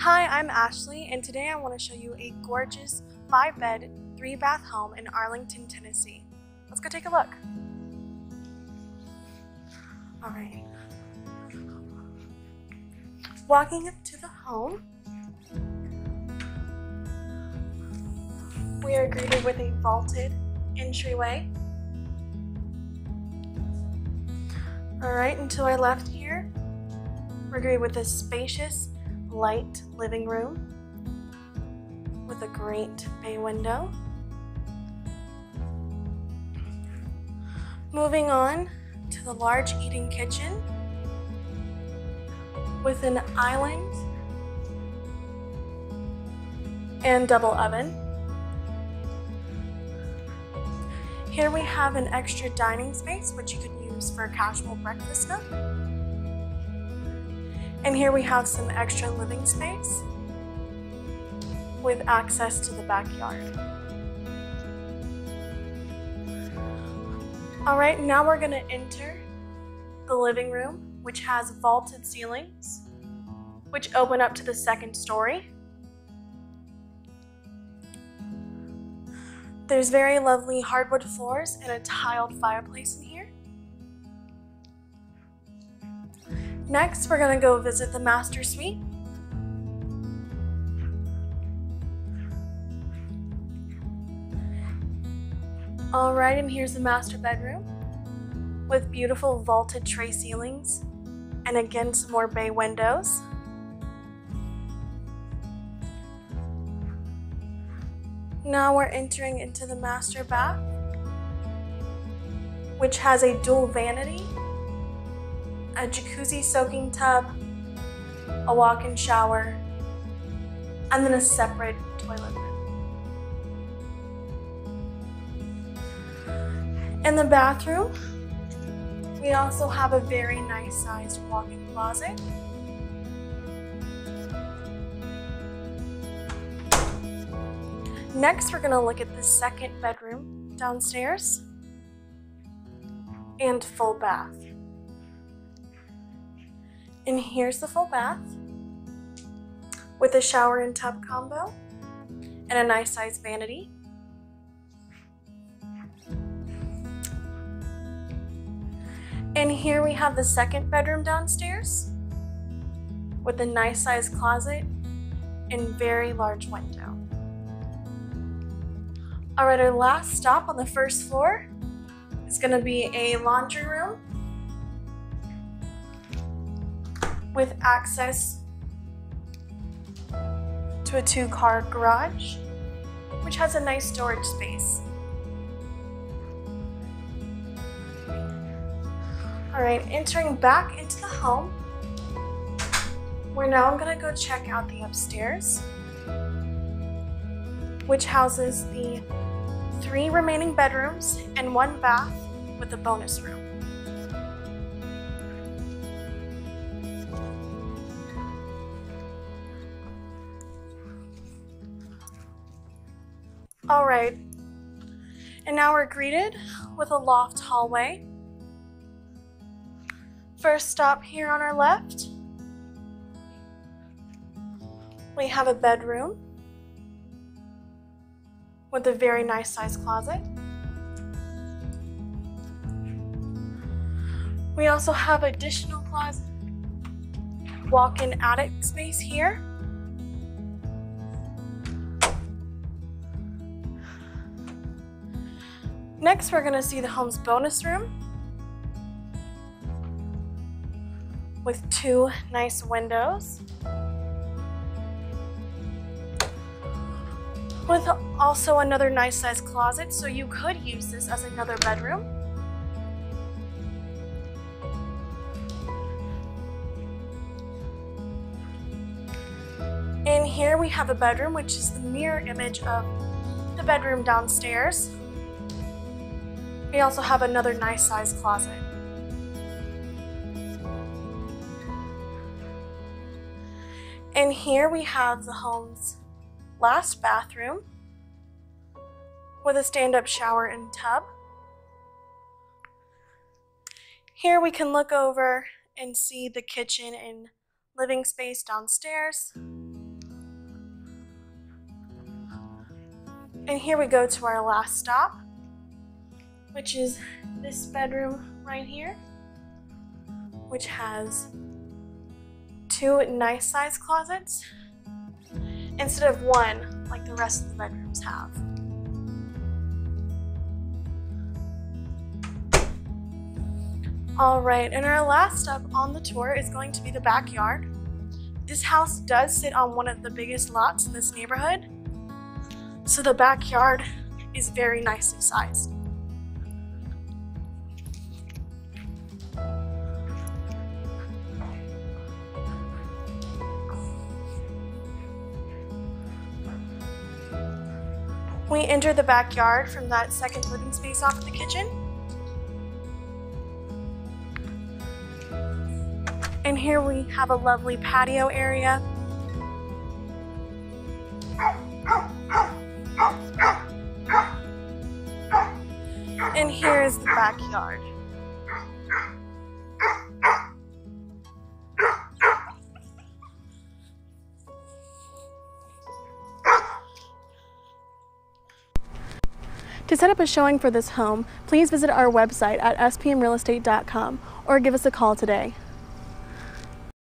Hi, I'm Ashley, and today I want to show you a gorgeous five bed, three bath home in Arlington, Tennessee. Let's go take a look. All right. Walking up to the home, we are greeted with a vaulted entryway. All right, to our left here, we're greeted with a spacious, light living room with a great bay window. Moving on to the large eating kitchen with an island and double oven. Here we have an extra dining space which you could use for a casual breakfast nook. And here we have some extra living space with access to the backyard. All right, now we're gonna enter the living room, which has vaulted ceilings, which open up to the second story. There's very lovely hardwood floors and a tiled fireplace in. Next, we're gonna go visit the master suite. All right, and here's the master bedroom with beautiful vaulted tray ceilings and again some more bay windows. Now we're entering into the master bath, which has a dual vanity, a jacuzzi soaking tub, a walk-in shower, and then a separate toilet room. In the bathroom, we also have a very nice sized walk-in closet. Next, we're gonna look at the second bedroom downstairs and full bath. And here's the full bath with a shower and tub combo and a nice size vanity. And here we have the second bedroom downstairs with a nice size closet and very large window. All right, our last stop on the first floor is gonna be a laundry room with access to a two car garage, which has a nice storage space. All right, entering back into the home, we're now gonna go check out the upstairs, which houses the three remaining bedrooms and one bath with a bonus room. All right, and now we're greeted with a loft hallway. First stop here on our left, we have a bedroom with a very nice sized closet. We also have additional closet, walk-in attic space here. Next, we're gonna see the home's bonus room with two nice windows. With also another nice sized closet, so you could use this as another bedroom. In here we have a bedroom, which is the mirror image of the bedroom downstairs. We also have another nice size closet. And here we have the home's last bathroom with a stand-up shower and tub. Here we can look over and see the kitchen and living space downstairs. And here we go to our last stop which is this bedroom right here, which has two nice sized closets instead of one like the rest of the bedrooms have. All right, and our last stop on the tour is going to be the backyard. This house does sit on one of the biggest lots in this neighborhood, so the backyard is very nicely sized. We enter the backyard from that second living space off of the kitchen. And here we have a lovely patio area. And here is the backyard. To set up a showing for this home, please visit our website at spmrealestate.com or give us a call today.